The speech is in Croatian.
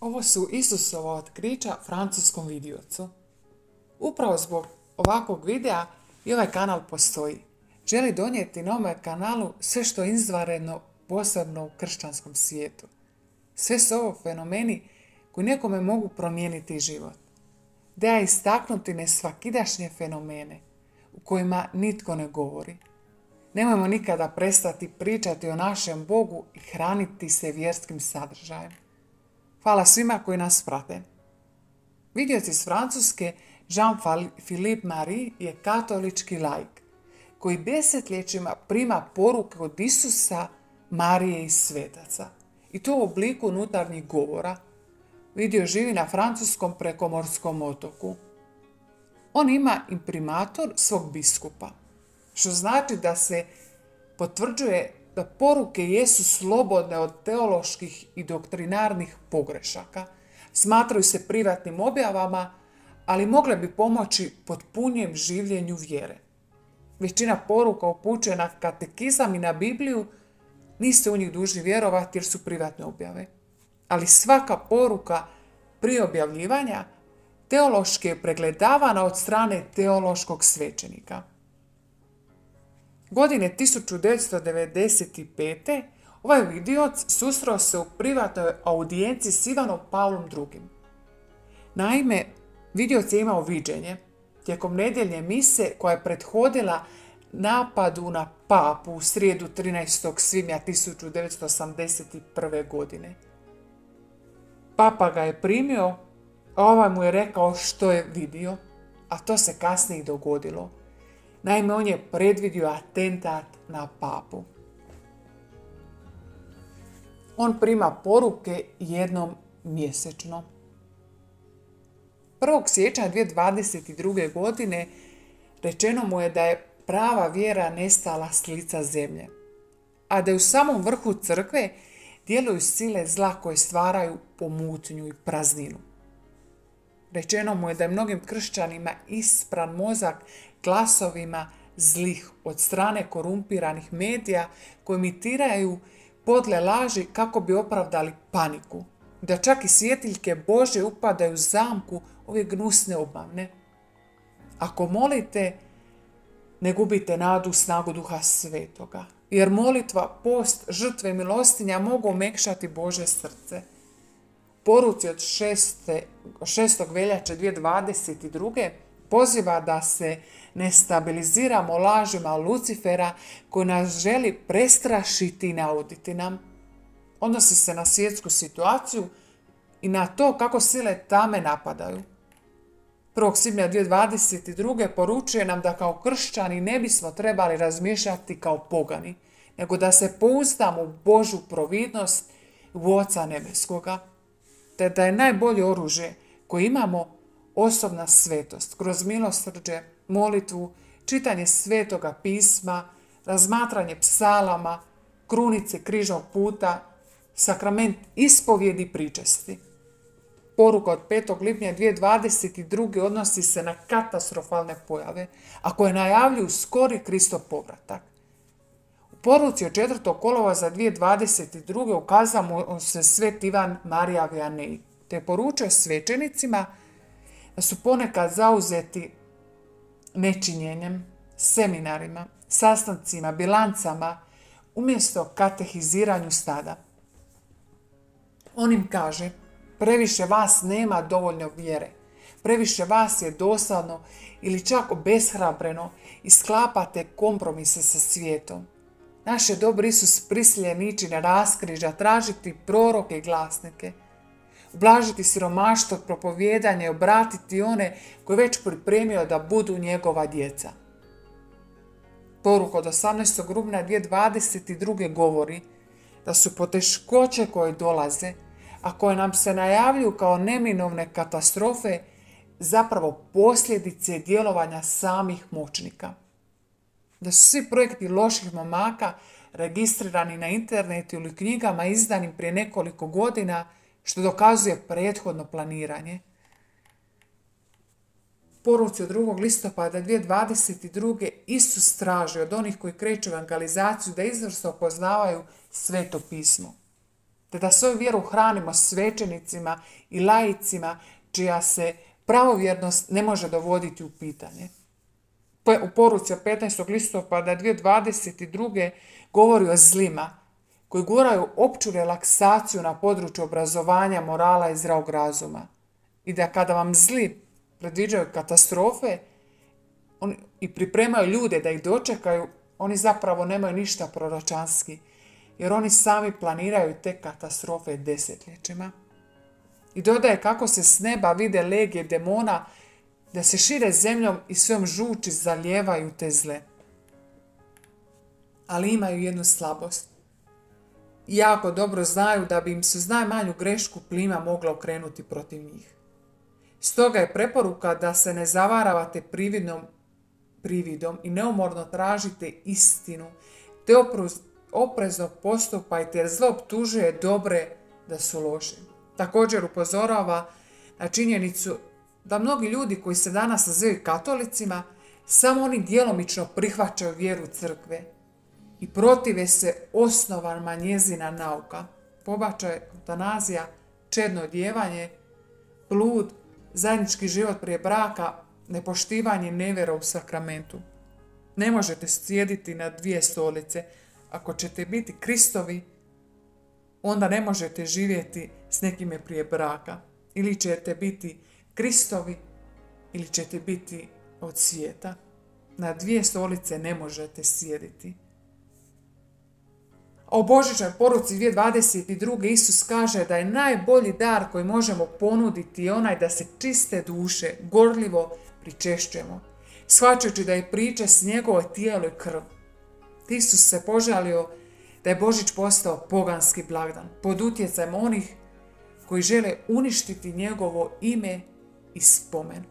Ovo su Isusova otkrića francuskom vidiocu. Upravo zbog ovakvog videa i ovaj kanal postoji. Želi donijeti na ovom kanalu sve što je izvanredno posebno u kršćanskom svijetu. Sve su ovo fenomeni koji nekome mogu promijeniti život. Da je istaknuti nesvakidašnje fenomene u kojima nitko ne govori. Nemojmo nikada prestati pričati o našem Bogu i hraniti se vjerskim sadržajem. Hvala svima koji nas prate. Vidioci iz Francuske Jean-Philippe Marie je katolički laik koji desetljećima prima poruke od Isusa, Marije i svetaca. I to u obliku unutarnjih govora. Vidio živi na francuskom prekomorskom otoku. On ima imprimator svog biskupa, što znači da se potvrđuje da poruke jesu slobodne od teoloških i doktrinarnih pogrešaka, smatraju se privatnim objavama, ali mogle bi pomoći potpunjem življenju vjere. Većina poruka upućuje na katekizam i na Bibliju, niste u njih dužni vjerovati jer su privatne objave. Ali svaka poruka prije objavljivanja teološki je pregledavana od strane teološkog svećenika. Godine 1995. ovaj vidioc susreo se u privatnoj audijenci s Ivanom Pavlom II. Naime, vidioc je imao viđenje tijekom nedjeljne mise koja je prethodila napadu na papu u srijedu 13. svibnja 1981. godine. Papa ga je primio, a ovaj mu je rekao što je vidio, a to se kasnije dogodilo. Naime, on je predvidio atentat na papu. On prima poruke jednom mjesečno. 1. siječnja 2022. godine rečeno mu je da je prava vjera nestala s lica zemlje, a da je u samom vrhu crkve djeluju sile zla koje stvaraju pomutnju i prazninu. Rečeno mu je da je mnogim kršćanima ispran mozak glasovima zlih od strane korumpiranih medija koji imitiraju podle laži kako bi opravdali paniku. Da čak i svjetiljke Bože upadaju u zamku ove gnusne obavne. Ako molite, ne gubite nadu snagu duha svetoga. Jer molitva, post, žrtve i milostinja mogu omekšati Bože srce. Poruci od 6. 6. veljače 2022. poziva da se ne stabiliziramo lažima Lucifera koji nas želi prestrašiti i nauditi nam. Odnosi se na svjetsku situaciju i na to kako sile tame napadaju. 1. svibnja 2022. poručuje nam da kao kršćani ne bismo trebali razmišljati kao pogani, nego da se pouzdamo u Božu providnost u Oca Nebeskoga, te da je najbolje oružje koje imamo osobna svetost, kroz milosrđe, molitvu, čitanje svetoga pisma, razmatranje psalama, krunice križnog puta, sakrament ispovjedi pričesti. Poruka od 5. lipnja 2022. odnosi se na katastrofalne pojave, a koje najavljuju skori Kristov povratak. Poruci od 4. kolova za 2022. ukazamo se svet Ivan Marija Vianney, te poručuje svećenicima da su ponekad zauzeti nečinjenjem, seminarima, sastancima, bilancama, umjesto katehiziranju stada. On im kaže, previše vas nema dovoljno vjere, previše vas je dosadno ili čak obeshrabreno i sklapate kompromise sa svijetom. Naš je dobri Isus prisiljen ići na raskriža, tražiti proroke i glasnike, ublažiti siromaštvo propovjedanja i obratiti one koje već pripremio da budu njegova djeca. Poruka od 18. rubna 2022. govori da su poteškoće koje dolaze, a koje nam se najavljuju kao neminovne katastrofe, zapravo posljedice djelovanja samih moćnika. Da su svi projekti loših momaka registrirani na internetu ili knjigama izdanim prije nekoliko godina, što dokazuje prethodno planiranje. Poruci od 2. listopada 2022. Isus traži od onih koji kreću evangelizaciju da izvrsno poznavaju sveto pismo te da svoju vjeru hranimo svećenicima i lajicima čija se pravovjernost ne može dovoditi u pitanje. U poruci od 15. listopada 2022. govori o zlima koji guraju opću relaksaciju na području obrazovanja, morala i zdravog razuma. I da kada vam zli predviđaju katastrofe oni, i pripremaju ljude da ih dočekaju, oni zapravo nemaju ništa proročanski, jer oni sami planiraju te katastrofe desetljećima. I dodaje kako se s neba vide legije demona da se šire zemljom i svojom žuči zalijevaju te zle. Ali imaju jednu slabost. Jako dobro znaju da bi im se uz najmanju grešku plima mogla okrenuti protiv njih. Stoga je preporuka da se ne zavaravate prividnom prividom i neumorno tražite istinu, te oprezno postupajte jer zlo optužuje dobre da su loše. Također upozorava na činjenicu da mnogi ljudi koji se danas nazivaju katolicima samo oni djelomično prihvaćaju vjeru crkve i protive se osnovama njezina nauka. Pobačaj, eutanazija, čedno odjevanje, blud, zajednički život prije braka, nepoštivanje nevjera u sakramentu. Ne možete sjediti na dvije stolice. Ako ćete biti Kristovi, onda ne možete živjeti s nekime prije braka. Ili ćete biti Kristovi, ili ćete biti od svijeta. Na dvije stolice ne možete sjediti. O Božićnoj poruci 2022. Isus kaže da je najbolji dar koji možemo ponuditi onaj da se čiste duše gorljivo pričešćujemo, shvaćajući da je priče s njegovo tijelo i krv. Isus se požalio da je Božić postao poganski blagdan, pod utjecajem onih koji žele uništiti njegovo ime i spomen.